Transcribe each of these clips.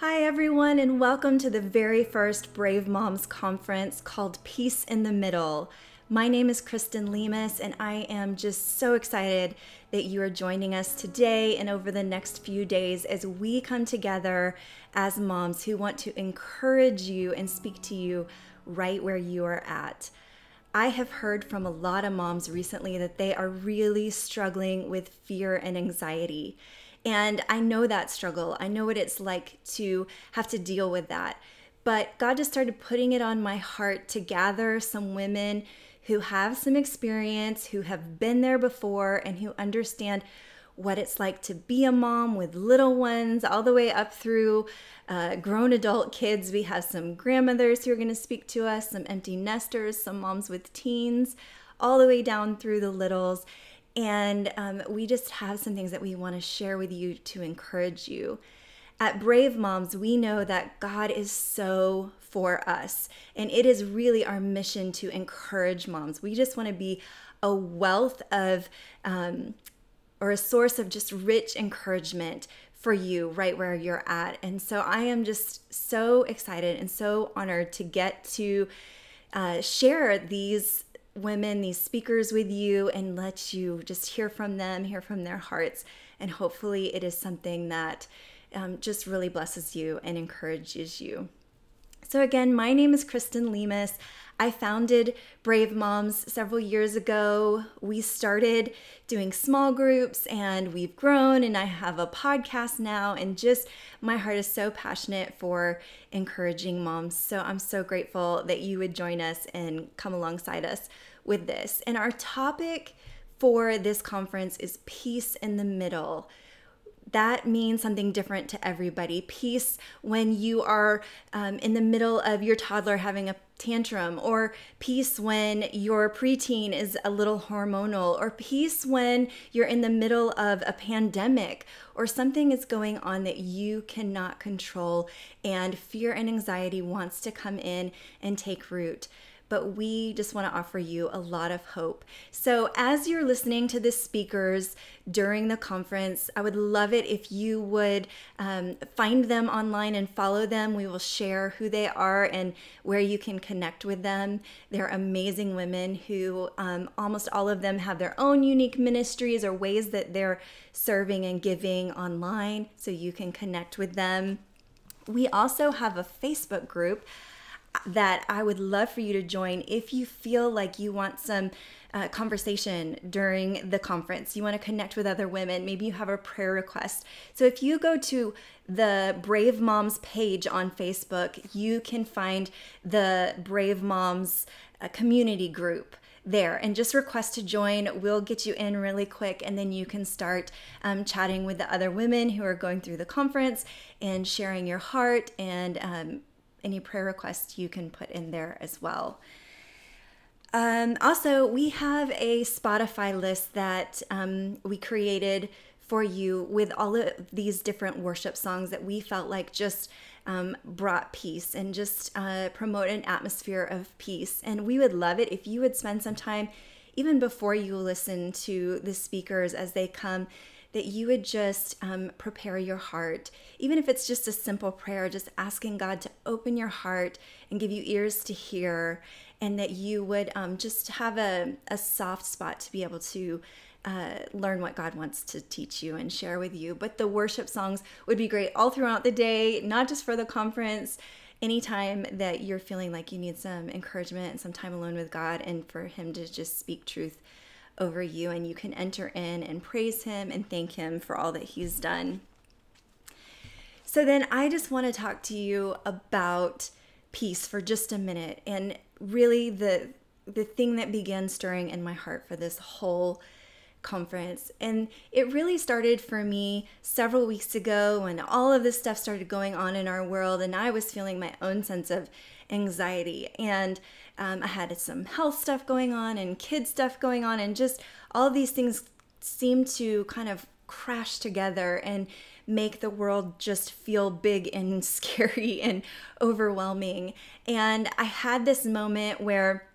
Hi, everyone, and welcome to the very first Brave Moms conference called Peace in the Middle. My name is Kristin Lemus, and I am just so excited that you are joining us today and over the next few days as we come together as moms who want to encourage you and speak to you right where you are at. I have heard from a lot of moms recently that they are really struggling with fear and anxiety. And I know that struggle. I know what it's like to have to deal with that. But God just started putting it on my heart to gather some women who have some experience, who have been there before, and who understand what it's like to be a mom with little ones, all the way up through uh, grown adult kids. We have some grandmothers who are going to speak to us, some empty nesters, some moms with teens, all the way down through the littles. And um, we just have some things that we want to share with you to encourage you. At Brave Moms, we know that God is so for us. And it is really our mission to encourage moms. We just want to be a wealth of, um, or a source of just rich encouragement for you right where you're at. And so I am just so excited and so honored to get to uh, share these women, these speakers with you and let you just hear from them, hear from their hearts. And hopefully, it is something that um, just really blesses you and encourages you. So, again, my name is Kristin Lemus. I founded Brave Moms several years ago. We started doing small groups and we've grown, and I have a podcast now. And just my heart is so passionate for encouraging moms. So I'm so grateful that you would join us and come alongside us with this. And our topic for this conference is peace in the middle that means something different to everybody. Peace when you are um, in the middle of your toddler having a tantrum, or peace when your preteen is a little hormonal, or peace when you're in the middle of a pandemic, or something is going on that you cannot control, and fear and anxiety wants to come in and take root but we just want to offer you a lot of hope. So, as you're listening to the speakers during the conference, I would love it if you would um, find them online and follow them. We will share who they are and where you can connect with them. They're amazing women who um, almost all of them have their own unique ministries or ways that they're serving and giving online, so you can connect with them. We also have a Facebook group that I would love for you to join if you feel like you want some uh, conversation during the conference. You want to connect with other women. Maybe you have a prayer request. So if you go to the Brave Moms page on Facebook, you can find the Brave Moms uh, community group there and just request to join. We'll get you in really quick, and then you can start um, chatting with the other women who are going through the conference and sharing your heart and um, any prayer requests you can put in there as well. Um, also, we have a Spotify list that um, we created for you with all of these different worship songs that we felt like just um, brought peace and just uh, promote an atmosphere of peace. And we would love it if you would spend some time, even before you listen to the speakers as they come, that you would just um, prepare your heart, even if it's just a simple prayer, just asking God to open your heart and give you ears to hear, and that you would um, just have a, a soft spot to be able to. Uh, learn what God wants to teach you and share with you. But the worship songs would be great all throughout the day, not just for the conference. Anytime that you're feeling like you need some encouragement and some time alone with God, and for Him to just speak truth over you, and you can enter in and praise Him and thank Him for all that He's done. So, then I just want to talk to you about peace for just a minute and really the the thing that began stirring in my heart for this whole conference. And it really started for me several weeks ago when all of this stuff started going on in our world, and I was feeling my own sense of anxiety. And um, I had some health stuff going on and kid stuff going on, and just all these things seemed to kind of crash together and make the world just feel big and scary and overwhelming. And I had this moment where,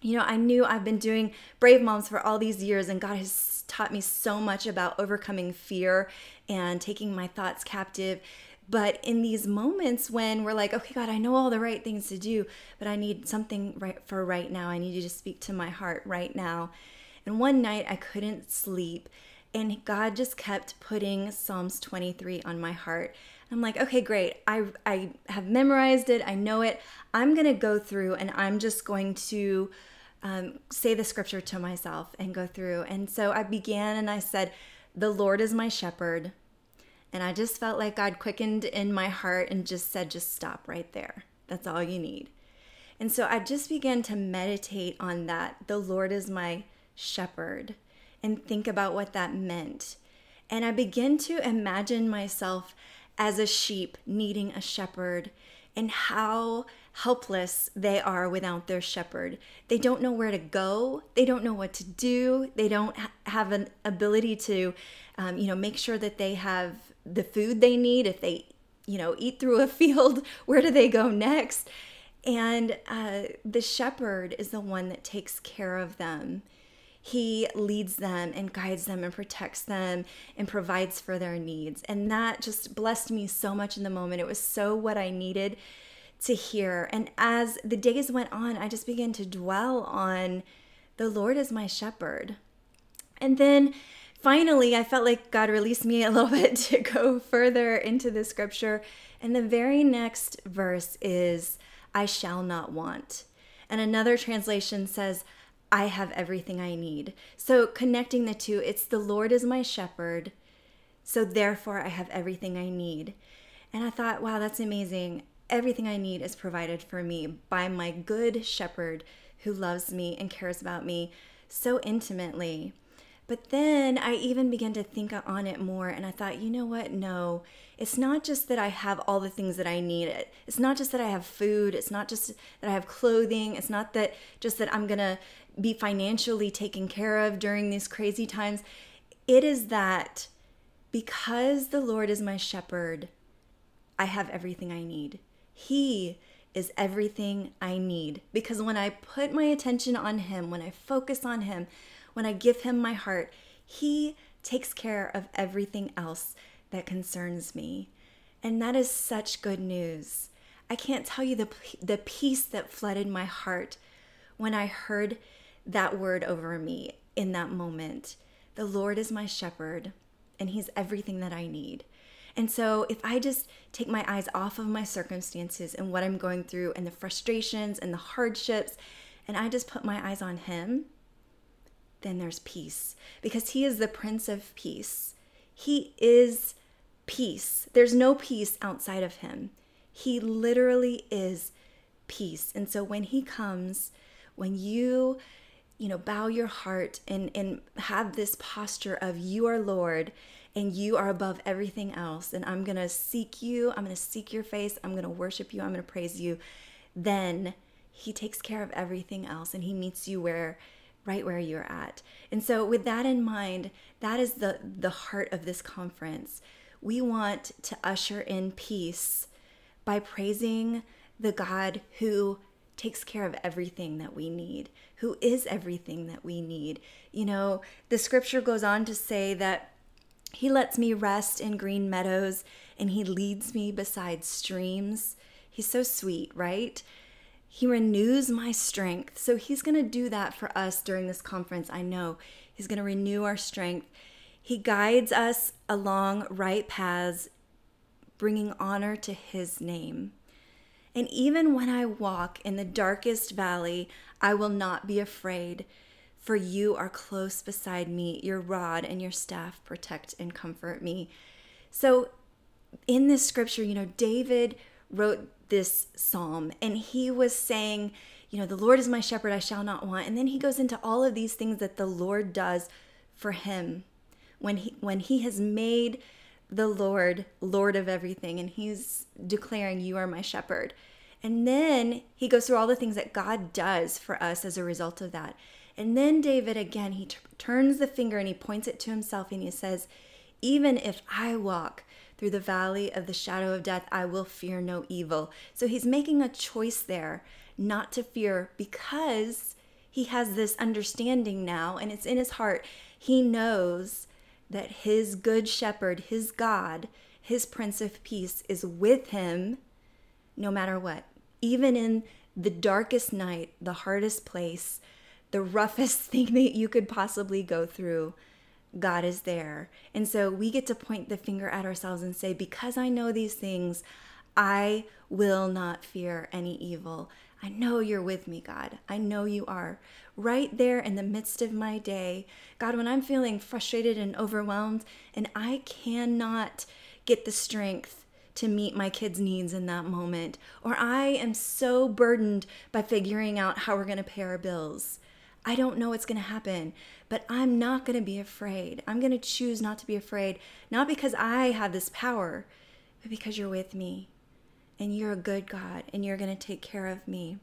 you know, I knew I've been doing Brave Moms for all these years, and God has taught me so much about overcoming fear and taking my thoughts captive But in these moments when we're like, okay, God, I know all the right things to do, but I need something right for right now. I need you to speak to my heart right now. And one night I couldn't sleep, and God just kept putting Psalms 23 on my heart. I'm like, okay, great. I I have memorized it. I know it. I'm gonna go through, and I'm just going to um, say the scripture to myself and go through. And so I began, and I said, "The Lord is my shepherd." And I just felt like God quickened in my heart and just said, just stop right there. That's all you need. And so I just began to meditate on that. The Lord is my shepherd and think about what that meant. And I began to imagine myself as a sheep needing a shepherd and how helpless they are without their shepherd. They don't know where to go. They don't know what to do. They don't have an ability to, um, you know, make sure that they have the food they need if they you know eat through a field where do they go next? And uh, the shepherd is the one that takes care of them. He leads them and guides them and protects them and provides for their needs. And that just blessed me so much in the moment. It was so what i needed to hear. And as the days went on i just began to dwell on the lord is my shepherd. And then finally, I felt like God released me a little bit to go further into the scripture. And the very next verse is, I shall not want. And another translation says, I have everything I need. So connecting the two, it's the Lord is my shepherd. So therefore, I have everything I need. And I thought, wow, that's amazing. Everything I need is provided for me by my good shepherd who loves me and cares about me so intimately. But then I even began to think on it more and I thought, you know what? No, it's not just that I have all the things that I need. It's not just that I have food. It's not just that I have clothing. It's not that just that I'm going to be financially taken care of during these crazy times. It is that because the Lord is my shepherd, I have everything I need. He is everything I need. Because when I put my attention on Him, when I focus on Him, when I give Him my heart, He takes care of everything else that concerns me. And that is such good news. I can't tell you the, the peace that flooded my heart when I heard that word over me in that moment. The Lord is my shepherd, and He's everything that I need. And so, if I just take my eyes off of my circumstances and what I'm going through, and the frustrations and the hardships, and I just put my eyes on Him, then there's peace because He is the Prince of Peace. He is peace. There's no peace outside of Him. He literally is peace. And so when He comes, when you you know bow your heart and and have this posture of you are lord and you are above everything else and i'm going to seek you i'm going to seek your face i'm going to worship you i'm going to praise you then he takes care of everything else and he meets you where right where you're at. And so with that in mind, that is the the heart of this conference. We want to usher in peace by praising the God who takes care of everything that we need, who is everything that we need. You know, the scripture goes on to say that he lets me rest in green meadows and he leads me beside streams. He's so sweet, right? He renews my strength. So He's going to do that for us during this conference. I know He's going to renew our strength. He guides us along right paths, bringing honor to His name. And even when I walk in the darkest valley, I will not be afraid, for you are close beside me. Your rod and your staff protect and comfort me. So, in this scripture, you know, David wrote this psalm and he was saying, you know, the Lord is my shepherd, I shall not want. And then he goes into all of these things that the Lord does for him when he when he has made the Lord Lord of everything and he's declaring you are my shepherd. And then he goes through all the things that God does for us as a result of that. And then David again he turns the finger and he points it to himself and he says, even if I walk through the valley of the shadow of death, I will fear no evil. So he's making a choice there not to fear because he has this understanding now and it's in his heart. He knows that his good shepherd, his God, his Prince of Peace is with him no matter what. Even in the darkest night, the hardest place, the roughest thing that you could possibly go through, God is there. And so we get to point the finger at ourselves and say, Because I know these things, I will not fear any evil. I know you're with me, God. I know you are. Right there in the midst of my day, God, when I'm feeling frustrated and overwhelmed and I cannot get the strength to meet my kids' needs in that moment, or I am so burdened by figuring out how we're going to pay our bills. I don't know what's going to happen, but I'm not going to be afraid. I'm going to choose not to be afraid, not because I have this power, but because you're with me and you're a good God and you're going to take care of me.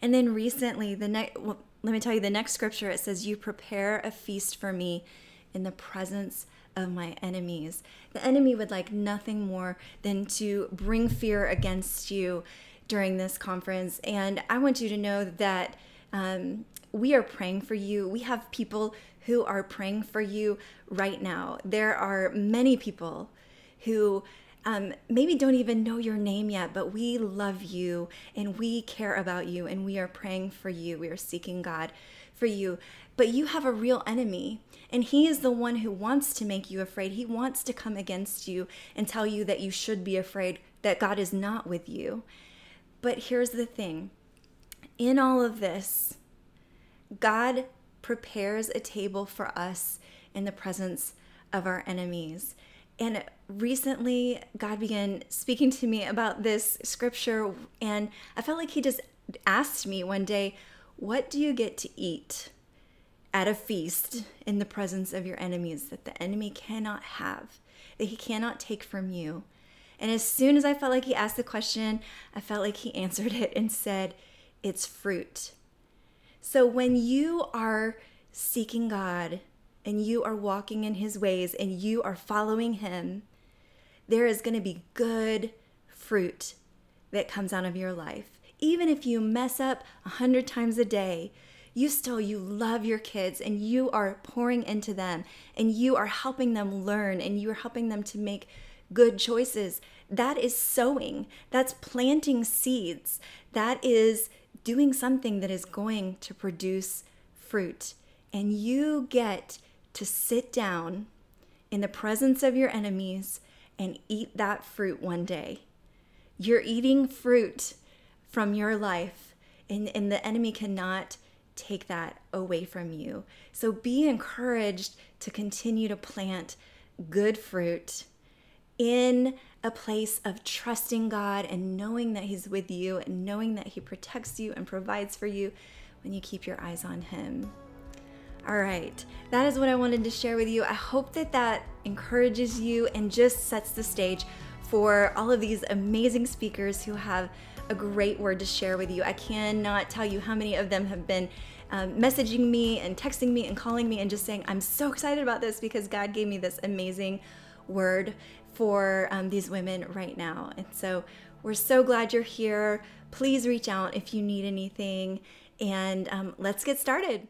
And then recently, the next, well, let me tell you, the next scripture it says, You prepare a feast for me in the presence of my enemies. The enemy would like nothing more than to bring fear against you during this conference. And I want you to know that um, we are praying for you. We have people who are praying for you right now. There are many people who um, maybe don't even know your name yet, but we love you and we care about you and we are praying for you. We are seeking God for you. But you have a real enemy, and he is the one who wants to make you afraid. He wants to come against you and tell you that you should be afraid, that God is not with you. But here's the thing in all of this, God prepares a table for us in the presence of our enemies. And recently, God began speaking to me about this scripture, and I felt like He just asked me one day, What do you get to eat at a feast in the presence of your enemies that the enemy cannot have, that he cannot take from you? And as soon as I felt like He asked the question, I felt like He answered it and said, It's fruit. So when you are seeking God, and you are walking in his ways and you are following him, there is going to be good fruit that comes out of your life. Even if you mess up a hundred times a day, you still you love your kids and you are pouring into them and you are helping them learn and you are helping them to make good choices. That is sowing. That's planting seeds. That is doing something that is going to produce fruit. And you get to sit down in the presence of your enemies and eat that fruit one day. You're eating fruit from your life, and, and the enemy cannot take that away from you. So be encouraged to continue to plant good fruit in a place of trusting God and knowing that He's with you and knowing that He protects you and provides for you when you keep your eyes on Him. All right, that is what I wanted to share with you. I hope that that encourages you and just sets the stage for all of these amazing speakers who have a great word to share with you. I cannot tell you how many of them have been um, messaging me and texting me and calling me and just saying, I'm so excited about this because God gave me this amazing word for um, these women right now. And so we're so glad you're here. Please reach out if you need anything and um, let's get started.